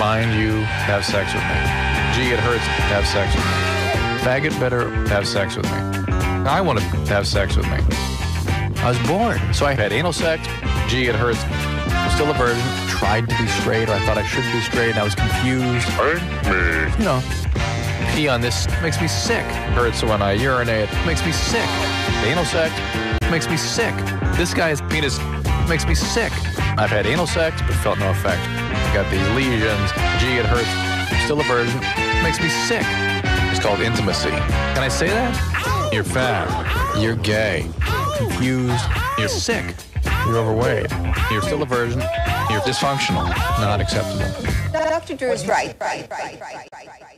have sex with me. Gee, it hurts, have sex with me. Faggot better have sex with me. I want to have sex with me. I was born, so I had anal sex. Gee, it hurts. I'm still a virgin. Tried to be straight, or I thought I should be straight, and I was confused. You know, pee on this makes me sick. Hurts when I urinate. Makes me sick. Anal sex makes me sick. This guy's penis makes me sick. I've had anal sex, but felt no effect. I got these lesions. Gee, it hurts. Still a virgin. Makes me sick. It's called intimacy. Can I say that? You're fat. You're gay. Confused. You're sick. You're overweight. You're still a virgin. You're dysfunctional. Not acceptable. Dr. Drew is right. right, right, right, right, right.